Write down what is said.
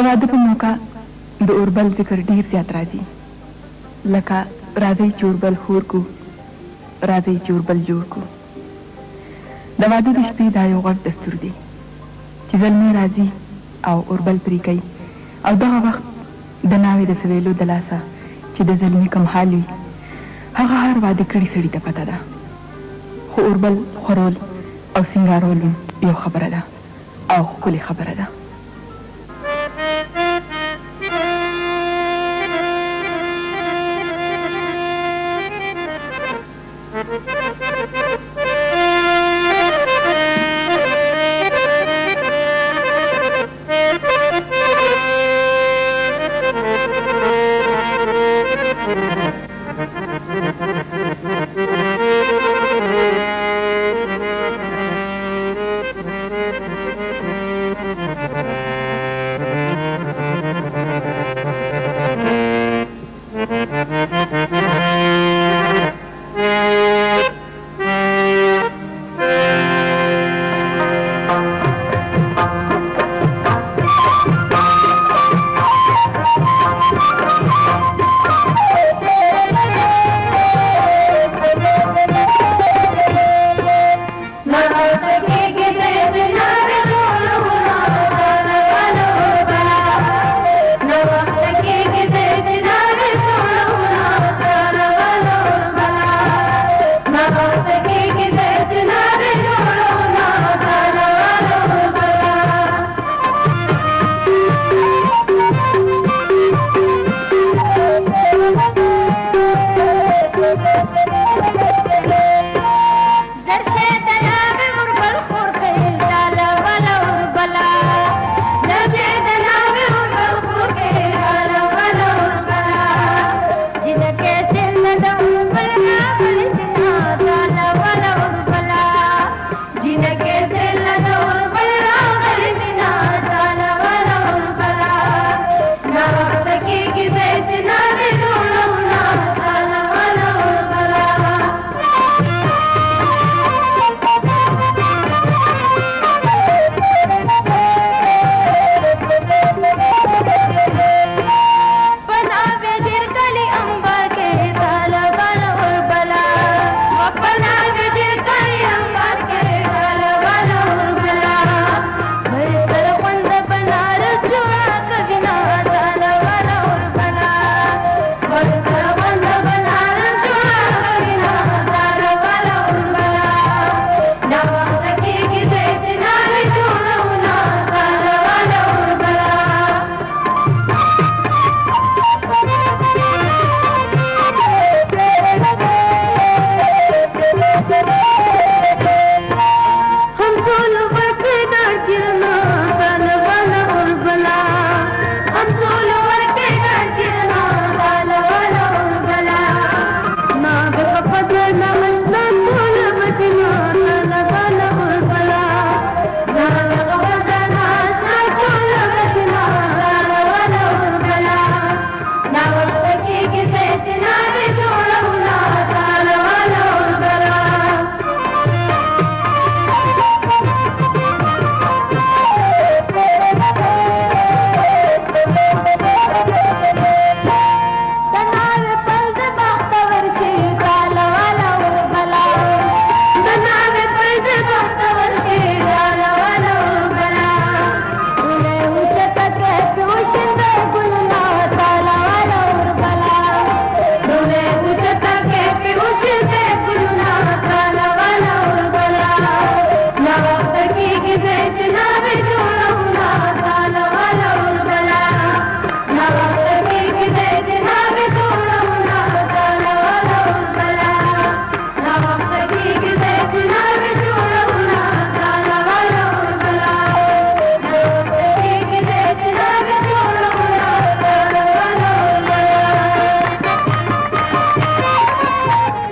د واده په موقع د اوربل ذکر ډیر زیات راځي لکه راځي چې اوربل خور کو راځي چې اوربل جوړ کو د واده د شپې دا یو غټ دستور دی چې ځلمې راځي او اوربل پرې کوي او دغه وخت د ناوې د سویلو د لاسه چې د زلمی کم حال وي هغه هر واده کړي سړي ته پته ده خو اوربل خورول او سینګارول یو خبره ده او ښکلې خبره ده Thank you.